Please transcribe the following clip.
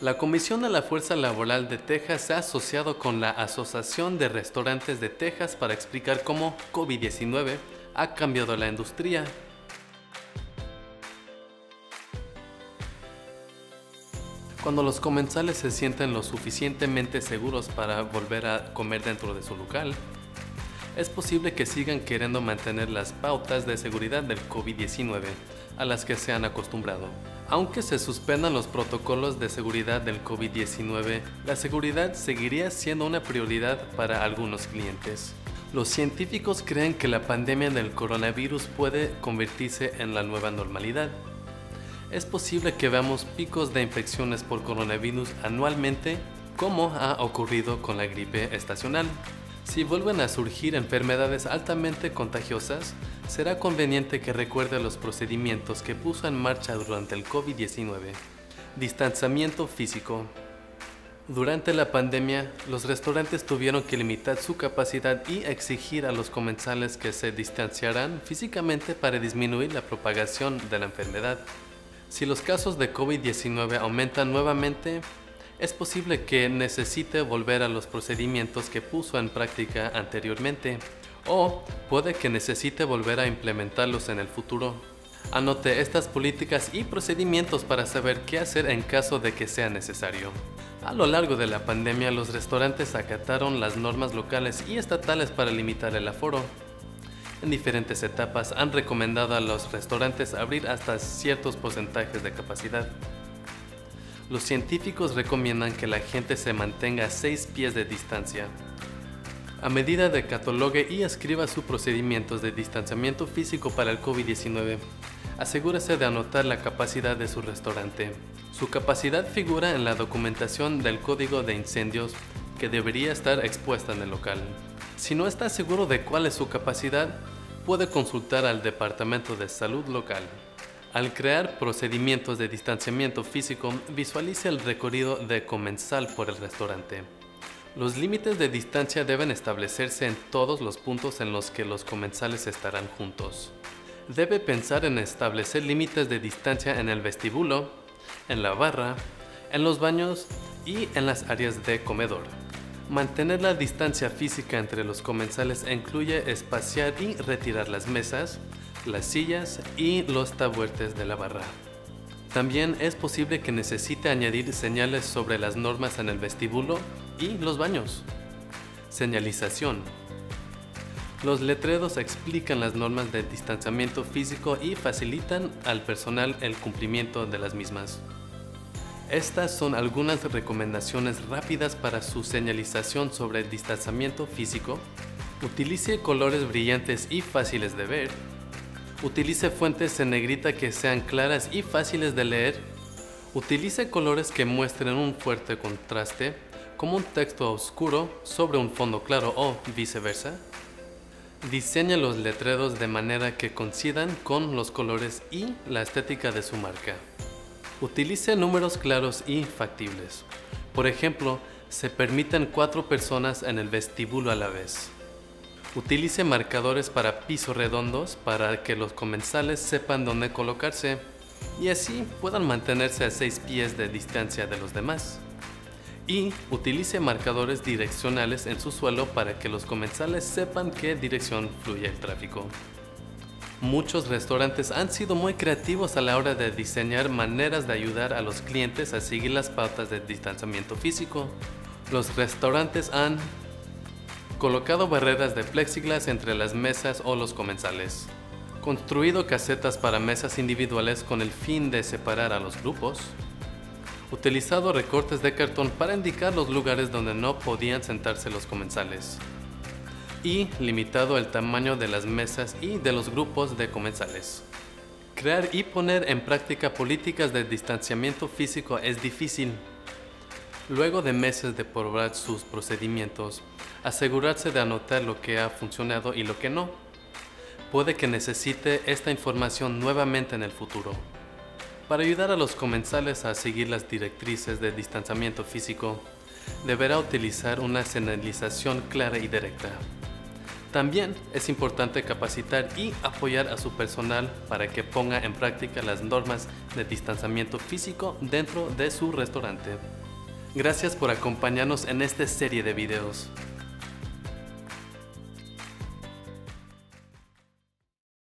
La Comisión de la Fuerza Laboral de Texas se ha asociado con la Asociación de Restaurantes de Texas para explicar cómo COVID-19 ha cambiado la industria. Cuando los comensales se sienten lo suficientemente seguros para volver a comer dentro de su local, es posible que sigan queriendo mantener las pautas de seguridad del COVID-19 a las que se han acostumbrado. Aunque se suspendan los protocolos de seguridad del COVID-19, la seguridad seguiría siendo una prioridad para algunos clientes. Los científicos creen que la pandemia del coronavirus puede convertirse en la nueva normalidad. Es posible que veamos picos de infecciones por coronavirus anualmente, como ha ocurrido con la gripe estacional. Si vuelven a surgir enfermedades altamente contagiosas, será conveniente que recuerde los procedimientos que puso en marcha durante el COVID-19. Distanciamiento físico. Durante la pandemia, los restaurantes tuvieron que limitar su capacidad y exigir a los comensales que se distanciaran físicamente para disminuir la propagación de la enfermedad. Si los casos de COVID-19 aumentan nuevamente, es posible que necesite volver a los procedimientos que puso en práctica anteriormente o puede que necesite volver a implementarlos en el futuro. Anote estas políticas y procedimientos para saber qué hacer en caso de que sea necesario. A lo largo de la pandemia, los restaurantes acataron las normas locales y estatales para limitar el aforo. En diferentes etapas han recomendado a los restaurantes abrir hasta ciertos porcentajes de capacidad. Los científicos recomiendan que la gente se mantenga a 6 pies de distancia. A medida de catalogue y escriba sus procedimientos de distanciamiento físico para el COVID-19, asegúrese de anotar la capacidad de su restaurante. Su capacidad figura en la documentación del código de incendios que debería estar expuesta en el local. Si no está seguro de cuál es su capacidad, puede consultar al Departamento de Salud local. Al crear procedimientos de distanciamiento físico, visualice el recorrido de comensal por el restaurante. Los límites de distancia deben establecerse en todos los puntos en los que los comensales estarán juntos. Debe pensar en establecer límites de distancia en el vestíbulo, en la barra, en los baños y en las áreas de comedor. Mantener la distancia física entre los comensales incluye espaciar y retirar las mesas, las sillas y los tabuetes de la barra. También es posible que necesite añadir señales sobre las normas en el vestíbulo y los baños. Señalización. Los letreros explican las normas de distanciamiento físico y facilitan al personal el cumplimiento de las mismas. Estas son algunas recomendaciones rápidas para su señalización sobre el distanciamiento físico. Utilice colores brillantes y fáciles de ver Utilice fuentes en negrita que sean claras y fáciles de leer. Utilice colores que muestren un fuerte contraste, como un texto oscuro sobre un fondo claro o viceversa. Diseña los letreros de manera que coincidan con los colores y la estética de su marca. Utilice números claros y factibles. Por ejemplo, se permiten cuatro personas en el vestíbulo a la vez. Utilice marcadores para pisos redondos para que los comensales sepan dónde colocarse y así puedan mantenerse a 6 pies de distancia de los demás. Y utilice marcadores direccionales en su suelo para que los comensales sepan qué dirección fluye el tráfico. Muchos restaurantes han sido muy creativos a la hora de diseñar maneras de ayudar a los clientes a seguir las pautas de distanciamiento físico. Los restaurantes han colocado barreras de plexiglas entre las mesas o los comensales, construido casetas para mesas individuales con el fin de separar a los grupos, utilizado recortes de cartón para indicar los lugares donde no podían sentarse los comensales, y limitado el tamaño de las mesas y de los grupos de comensales. Crear y poner en práctica políticas de distanciamiento físico es difícil. Luego de meses de probar sus procedimientos, asegurarse de anotar lo que ha funcionado y lo que no. Puede que necesite esta información nuevamente en el futuro. Para ayudar a los comensales a seguir las directrices de distanciamiento físico, deberá utilizar una señalización clara y directa. También es importante capacitar y apoyar a su personal para que ponga en práctica las normas de distanciamiento físico dentro de su restaurante. Gracias por acompañarnos en esta serie de videos.